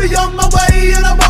be on my way and I won't.